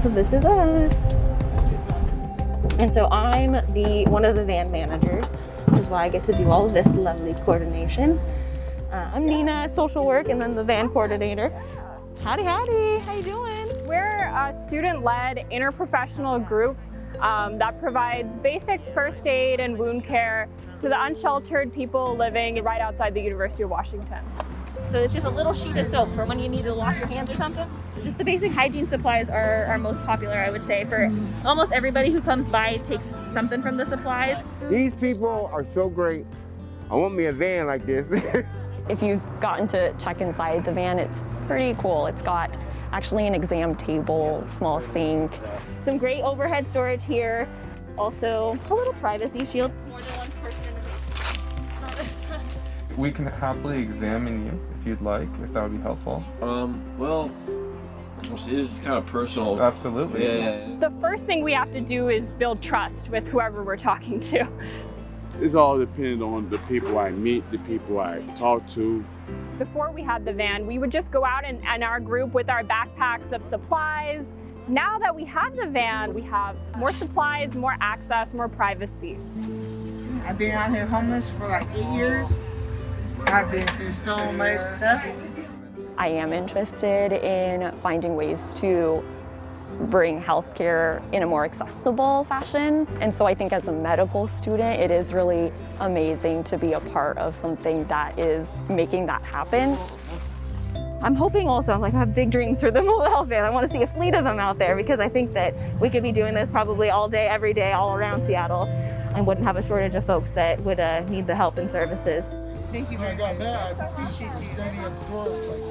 So this is us. And so I'm the one of the van managers, which is why I get to do all of this lovely coordination. Uh, I'm Nina, social work, and then the van coordinator. Howdy, howdy, how you doing? We're a student-led interprofessional group um, that provides basic first aid and wound care to the unsheltered people living right outside the University of Washington. So it's just a little sheet of soap for when you need to wash your hands or something. Just the basic hygiene supplies are, are most popular, I would say, for almost everybody who comes by takes something from the supplies. These people are so great. I want me a van like this. if you've gotten to check inside the van, it's pretty cool. It's got actually an exam table, small sink. Some great overhead storage here. Also, a little privacy shield. We can happily examine you if you'd like, if that would be helpful. Um, well, it is kind of personal. Absolutely. Yeah, yeah, yeah. The first thing we have to do is build trust with whoever we're talking to. It's all dependent on the people I meet, the people I talk to. Before we had the van, we would just go out in, in our group with our backpacks of supplies. Now that we have the van, we have more supplies, more access, more privacy. I've been out here homeless for like eight years. I've been through so much stuff. I am interested in finding ways to bring healthcare in a more accessible fashion. And so I think as a medical student, it is really amazing to be a part of something that is making that happen. I'm hoping also, like I have big dreams for the mobile van. I want to see a fleet of them out there because I think that we could be doing this probably all day, every day, all around Seattle and wouldn't have a shortage of folks that would uh, need the help and services. Thank you very much. I appreciate you.